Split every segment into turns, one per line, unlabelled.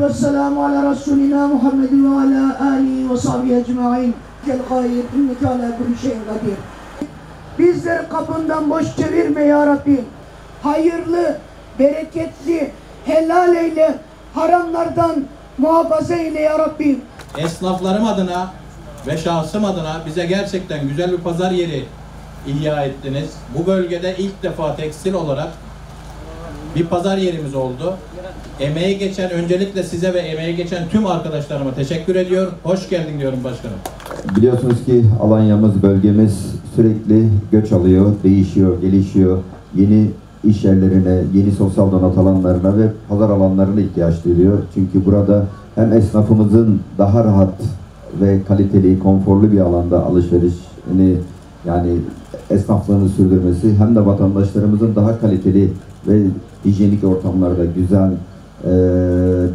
والسلام على رسولنا محمد وعلى آله وصحبه أجمعين الخير إنك على كل شيء قدير Bizleri kapından boş çevirme ya Rabbi. Hayırlı, bereketli, helal eyle, haramlardan muhafaza eyle ya Rabbi.
esnaflarım adına ve şahsım adına bize gerçekten güzel bir pazar yeri ihya ettiniz. Bu bölgede ilk defa tekstil olarak bir pazar yerimiz oldu. Emeği geçen öncelikle size ve emeği geçen tüm arkadaşlarıma teşekkür ediyor. Hoş geldin diyorum başkanım.
Biliyorsunuz ki Alanya'mız, bölgemiz sürekli göç alıyor, değişiyor, gelişiyor. Yeni iş yerlerine, yeni sosyal donat alanlarına ve pazar alanlarına ihtiyaç duyuyor. Çünkü burada hem esnafımızın daha rahat ve kaliteli, konforlu bir alanda alışverişini yani esnaflığını sürdürmesi hem de vatandaşlarımızın daha kaliteli ve hijyenik ortamlarda güzel e,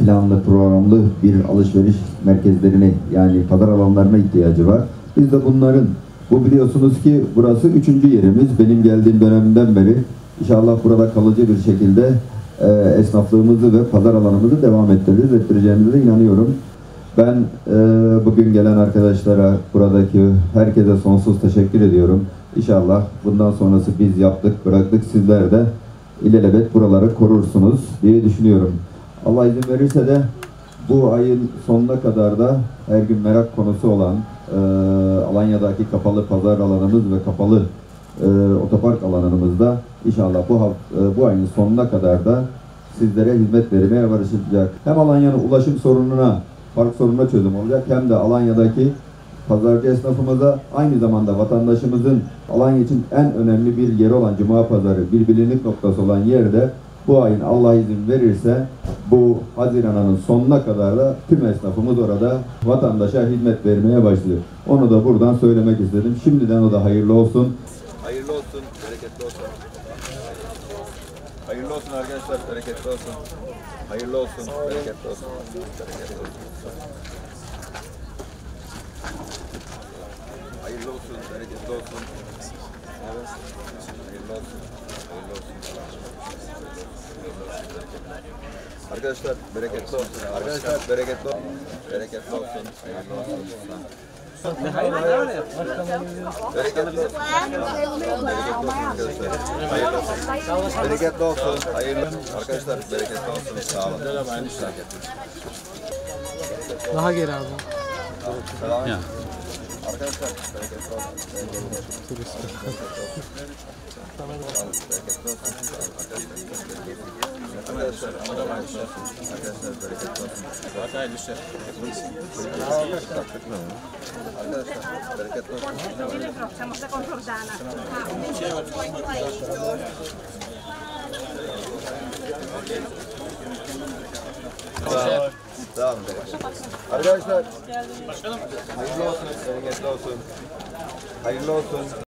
planlı, programlı bir alışveriş merkezlerine yani pazar alanlarına ihtiyacı var. Biz de bunların, bu biliyorsunuz ki burası üçüncü yerimiz. Benim geldiğim dönemden beri inşallah burada kalıcı bir şekilde e, esnaflığımızı ve pazar alanımızı devam ettiririz, ettireceğimize de inanıyorum. Ben e, bugün gelen arkadaşlara, buradaki herkese sonsuz teşekkür ediyorum. İnşallah bundan sonrası biz yaptık, bıraktık. Sizler de ilelebet buraları korursunuz diye düşünüyorum. Allah izin verirse de bu ayın sonuna kadar da her gün merak konusu olan e, Alanya'daki kapalı pazar alanımız ve kapalı e, otopark alanımızda inşallah bu e, bu ayın sonuna kadar da sizlere hizmet vermeye varışacak. Hem Alanya'nın ulaşım sorununa, park sorununa çözüm olacak hem de Alanya'daki pazarcı esnafımıza aynı zamanda vatandaşımızın Alanya için en önemli bir yeri olan Cuma Pazarı, bir bilinlik noktası olan yerde bu ayın Allah izin verirse bu Haziran ayının sonuna kadar da tüm esnafımız orada vatandaşa hizmet vermeye başlıyor. Onu da buradan söylemek istedim. Şimdiden o da hayırlı olsun.
Hayırlı olsun, bereketli olsun. Hayırlı olsun arkadaşlar, bereketli olsun. Hayırlı olsun, bereketli olsun. Bereketli olsun. Hayırlı olsun, bereketli olsun. Evet. Hayırlı olsun, hayırlı olsun. Arkadaşlar bereketli olsun. Arkadaşlar bereketli olsun. Bereketli olsun. Hayırlı olsun. Bereketli olsun. Bereketli olsun. Hayırlı olsun. Arkadaşlar bereketli olsun. Sağ olun.
Daha geri abi.
Devam edin. Arkadaşlar bereketli olsun. Olsun. Arkadaşlar bereketli olsun. Hatay düşer. Arkadaşlar bereketli olsun.
Siamo sta con Giordana.
Sağ olun. Arkadaşlar hayırlı olsun. Bereketli olsun. Hayırlı olsun.